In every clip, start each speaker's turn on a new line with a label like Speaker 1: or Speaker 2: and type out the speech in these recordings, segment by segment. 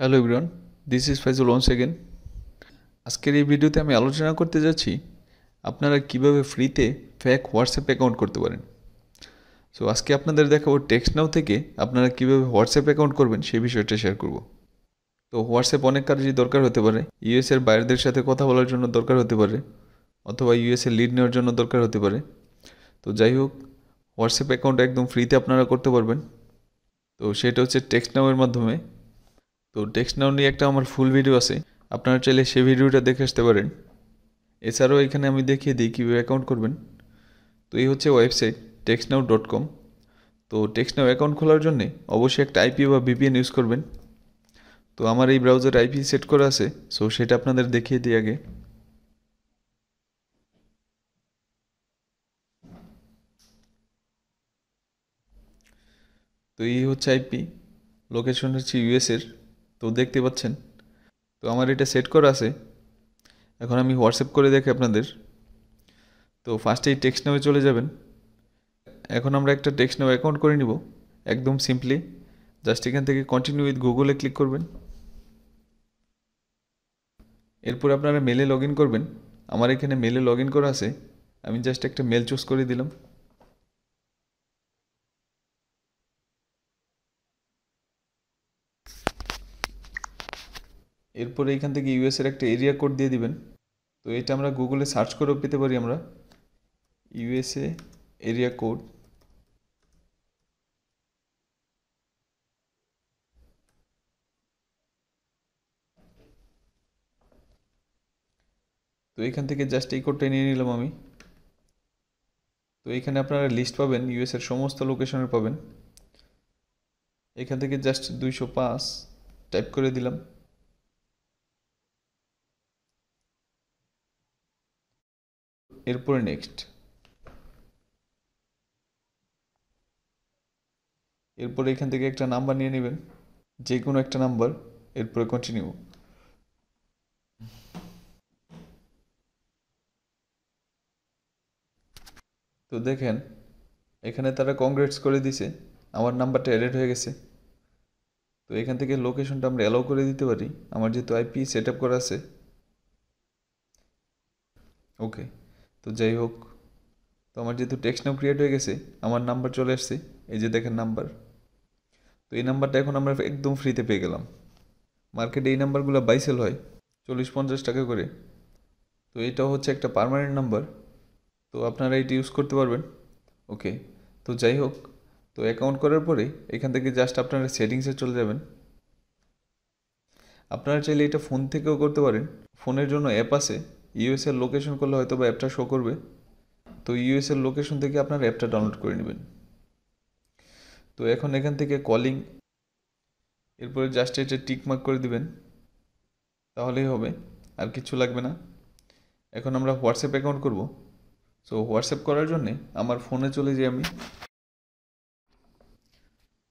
Speaker 1: Hello everyone this is Faizul once again আজকের এই ভিডিওতে আমি আলোচনা করতে যাচ্ছি, আপনারা কীভাবে ফ্রিতে ফ্যাক হোয়াটসঅ্যাপ অ্যাকাউন্ট করতে পারেন। সো আজকে আপনাদের দেখাবো টেক্সট নাও থেকে আপনারা কীভাবে হোয়াটসঅ্যাপ অ্যাকাউন্ট করবেন সেই বিষয়টা শেয়ার করব। তো হোয়াটসঅ্যাপ অনেক কাজেই দরকার হতে পারে ইউএসের বাইরেদের সাথে কথা বলার জন্য দরকার হতে পারে, অথবা ইউএসএ লিড নেওয়ার জন্য দরকার হতে পারে। তো যাই হোক হোয়াটসঅ্যাপ অ্যাকাউন্ট একদম ফ্রিতে আপনারা করতে পারবেন। তো সেটা হচ্ছে টেক্সট নামের মাধ্যমে। তো টেক্সট নাও নিয়ে একটা আমার ফুল ভিডিও আছে। আপনারা চাইলে সেই ভিডিওটা দেখে আসতে পারেন। এছাড়াও এখানে আমি দেখিয়ে দিই কীভাবে অ্যাকাউন্ট করবেন। তো এই হচ্ছে website text now dot com তো টেক্সট নাও অ্যাকাউন্ট খোলার জন্যে অবশ্যই একটা আইপি বা ভিপিএন ইউজ করবেন। তো আমার এই ব্রাউজার আইপি সেট করা আছে সো সেটা আপনাদের দেখিয়ে দিই আগে। তো এই হচ্ছে আইপি লোকেশন হচ্ছে ইউএসের তো দেখতে পাচ্ছেন। তো আমার এটা সেট করা আছে। এখন আমি হোয়াটসঅ্যাপ করে দেখি আপনাদের। তো ফার্স্টেই টেক্সট নামে চলে যাবেন। এখন আমরা একটা টেক্সট নামে অ্যাকাউন্ট করে নিব, একদম সিম্পলি জাস্ট এখান থেকে কন্টিনিউ উইথ গুগলে ক্লিক করবেন। এরপর আপনারা মেলে লগ করবেন। আমার এখানে মেলে লগ করা আছে। আমি জাস্ট একটা মেল চুজ করে দিলাম। এরপরে এইখান থেকে ইউএসের একটা এরিয়া কোড দিয়ে দিবেন। তো এটা আমরা গুগলে সার্চ করেও পেতে পারি আমরা। ইউএসএ এরিয়া কোড তো এখান থেকে জাস্ট এই কোডটা নিয়ে নিলাম আমি। তো এখানে আপনারা লিস্ট পাবেন ইউএসের সমস্ত লোকেশনের পাবেন। এখান থেকে জাস্ট দুইশো পাঁচ টাইপ করে দিলাম। এরপরে নেক্সট এরপরে এখান থেকে একটা নাম্বার নিয়ে নেবেন যে কোনো একটা নাম্বার এরপরে কন্টিনিউ তো দেখেন, এখানে তারা কংগ্রেটস করে দিছে, আমার নাম্বারটা এডেড হয়ে গেছে। তো এখান থেকে লোকেশনটা আমরা অ্যালাউ করে দিতে পারি, আমার যেহেতু আইপি সেট আপ করা আছে। ওকে তো যাই হোক, তো আমার যেহেতু টেক্সট নাও ক্রিয়েট হয়ে গেছে, আমার নাম্বার চলে আসছে, এই যে দেখেন নাম্বার তো এই নাম্বারটা এখন আমরা একদম ফ্রিতে পেয়ে গেলাম। মার্কেটে এই নাম্বারগুলো বাইসেল হয় চল্লিশ পঞ্চাশ টাকা করে। তো এটাও হচ্ছে একটা পারমানেন্ট নাম্বার তো আপনারা এটি ইউজ করতে পারবেন। ওকে তো যাই হোক, তো অ্যাকাউন্ট করার পরে এখান থেকে জাস্ট আপনারা সেটিংসে চলে যাবেন। আপনারা চাইলে এটা ফোন থেকেও করতে পারেন। ফোনের জন্য অ্যাপ আছে। ইউএসের লোকেশন করলে হয়তো বা অ্যাপটা শো করবে। তো ইউএসের লোকেশন থেকে আপনার অ্যাপটা ডাউনলোড করে নেবেন। তো এখন এখান থেকে কলিং এরপরে জাস্ট এটা টিক মার্ক করে দিবেন। তাহলেই হবে, আর কিছু লাগবে না। এখন আমরা হোয়াটসঅ্যাপ অ্যাকাউন্ট করব। সো হোয়াটসঅ্যাপ করার জন্যে আমার ফোনে চলে যাই আমি।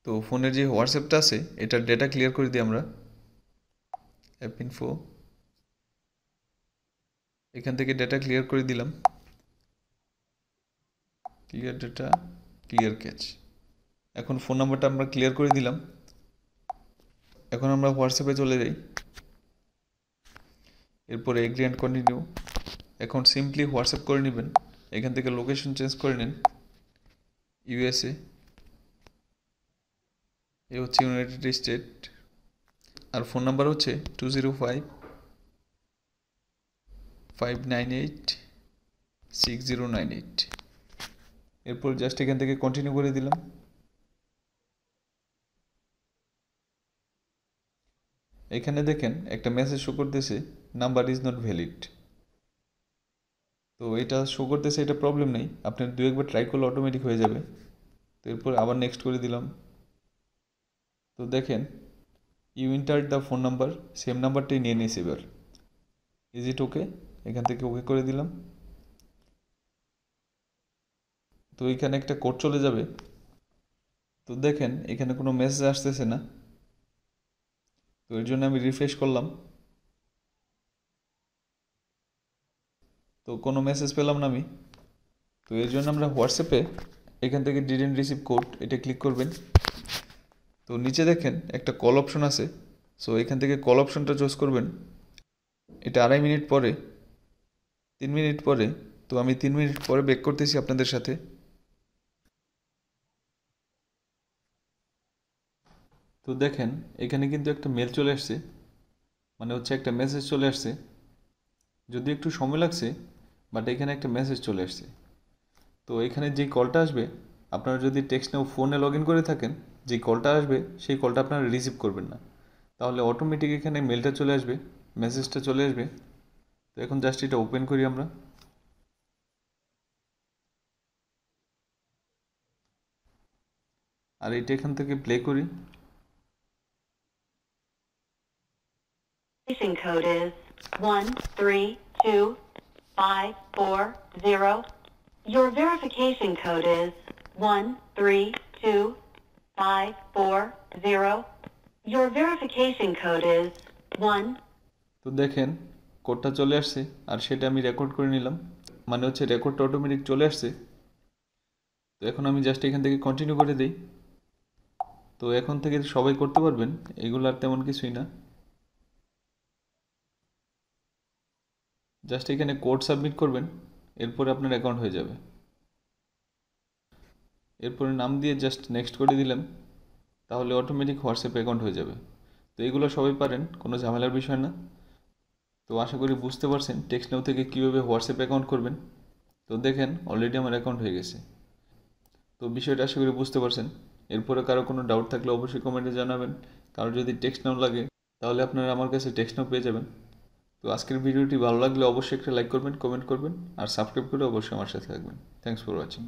Speaker 1: তো ফোনের যে হোয়াটসঅ্যাপটা আছে, এটার ডেটা ক্লিয়ার করে দিই আমরা। অ্যাপ ইনফো এখান থেকে ডেটা ক্লিয়ার করে দিলাম। ক্লিয়ার ডেটা ক্লিয়ার ক্যাচ এখন ফোন নাম্বারটা আমরা ক্লিয়ার করে দিলাম। এখন আমরা হোয়াটসঅ্যাপে চলে যাই। এরপরে এগ্রি অ্যান্ড কন্টিনিউ এখন সিম্পলি হোয়াটসঅ্যাপ করে নেবেন। এখান থেকে লোকেশন চেঞ্জ করে নিন। ইউএসএ এ হচ্ছে ইউনাইটেড স্টেট আর ফোন নাম্বার হচ্ছে two zero five five nine eight six zero nine eight এরপর জাস্ট এখান থেকে কন্টিনিউ করে দিলাম। এখানে দেখেন একটা মেসেজ শো করতেছে নাম্বার ইজ নট ভ্যালিড তো এটা শো করতেছে, এটা প্রবলেম নেই। আপনি দু একবার ট্রাই করলে অটোমেটিক হয়ে যাবে। তো এরপর আবার নেক্সট করে দিলাম। তো দেখেন you enter the phone number same নাম্বারটাই নিয়ে নিয়েছে এবার। ইজ ইট ওকে এখান থেকে ওকে করে দিলাম। তো এখানে একটা কোড চলে যাবে। তো দেখেন, এখানে কোনো মেসেজ আসতেছে না। তো এর জন্য আমি রিফ্রেশ করলাম। তো কোনো মেসেজ পেলাম না আমি। তো এর জন্য আমরা হোয়াটসঅ্যাপে এখান থেকে ডিডেন্ট রিসিভ কোড এটা ক্লিক করবেন। তো নিচে দেখেন, একটা কল অপশন আছে। সো এখান থেকে কল অপশনটা চুজ করবেন। এটা আড়াই মিনিট পরে তিন মিনিট পরে, তো আমি তিন মিনিট পরে বেক করতেছি আপনাদের সাথে। তো দেখেন, এখানে কিন্তু একটা মেল চলে আসছে। মানে হচ্ছে একটা মেসেজ চলে আসছে। যদি একটু সময় লাগছে বাট এখানে একটা মেসেজ চলে আসছে। তো এখানে যে কলটা আসবে, আপনারা যদি টেক্সট নাও ফোনে লগ ইন করে থাকেন, যে কলটা আসবে, সেই কলটা আপনারা রিসিভ করবেন না। তাহলে অটোমেটিক এখানে মেলটা চলে আসবে মেসেজটা চলে আসবে। তো এখন জাস্ট এটা ওপেন করি আমরা আর এটা এখান থেকে প্লে করি
Speaker 2: Verification code is one three two five four zero. Your verification code is one three two five four zero. Your verification code is one
Speaker 1: তো দেখেন কোডটা চলে আসছে, আর সেটা আমি রেকর্ড করে নিলাম। মানে হচ্ছে রেকর্ডটা অটোমেটিক চলে আসছে। তো এখন আমি জাস্ট এখান থেকে কন্টিনিউ করে দিই। তো এখন থেকে সবাই করতে পারবেন, এগুলো আর তেমন কিছুই না। জাস্ট এখানে কোড সাবমিট করবেন, এরপরে আপনার অ্যাকাউন্ট হয়ে যাবে। এরপরে নাম দিয়ে জাস্ট নেক্সট করে দিলাম, তাহলে অটোমেটিক হোয়াটসঅ্যাপ অ্যাকাউন্ট হয়ে যাবে। তো এগুলো সবাই পারেন, কোনো ঝামেলার বিষয় না। তো আশা করি বুঝতে পারছেন টেক্সট নাও থেকে কীভাবে হোয়াটসঅ্যাপ অ্যাকাউন্ট করবেন। তো দেখেন অলরেডি আমার অ্যাকাউন্ট হয়ে গেছে। তো বিষয়টা আশা করি বুঝতে পারছেন। এরপরে কারও কোনো ডাউট থাকলে অবশ্যই কমেন্টে জানাবেন। কারও যদি টেক্সট নাও লাগে, তাহলে আপনারা আমার কাছে টেক্সট নাও পেয়ে যাবেন। তো আজকের ভিডিওটি ভালো লাগলে অবশ্যই একটা লাইক করবেন কমেন্ট করবেন, আর সাবস্ক্রাইব করে অবশ্যই আমার সাথে থাকবেন। Thanks for watching